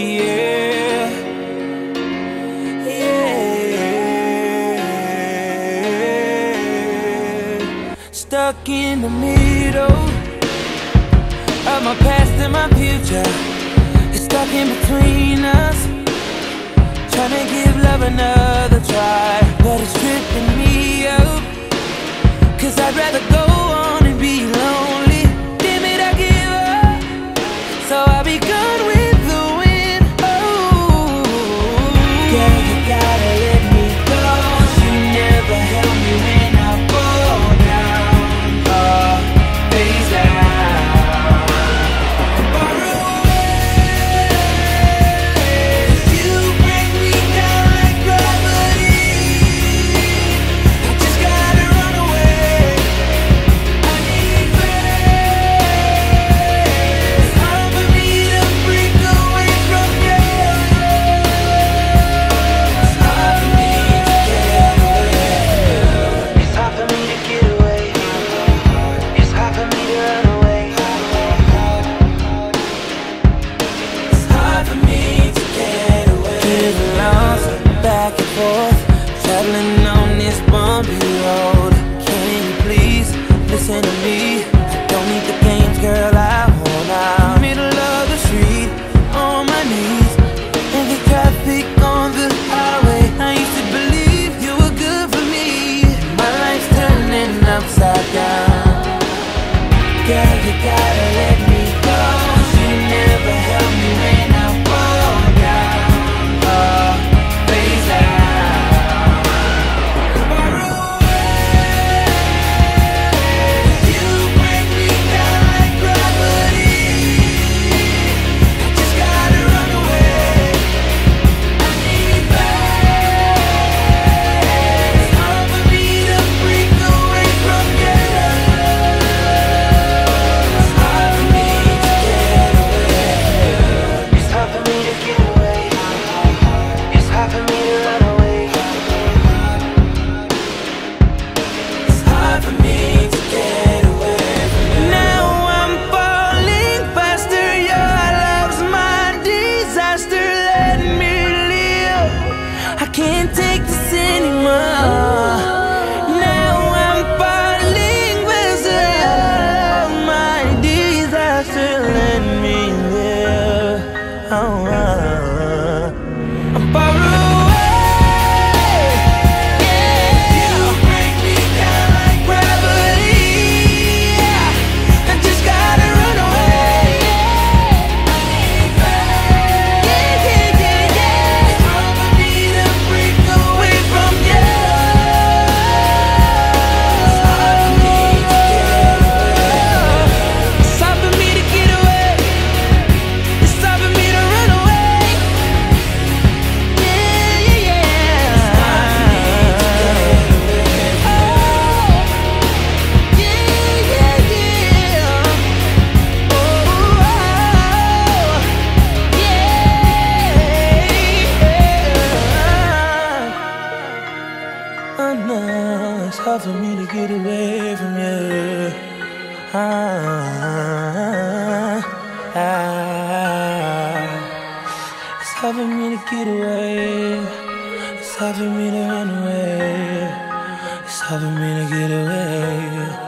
Yeah. Yeah. Stuck in the middle of my past and my future. It's stuck in between us. Trying to give love another try, but it's me. Don't need the games, girl, I want out. Middle of the street, on my knees. In the traffic on the highway I used to believe you were good for me. My life's turning upside down. Girl, you gotta oh. hard for me to get away from you. Ah, ah. It's hard for me to get away. It's hard for me to run away. It's hard for me to get away.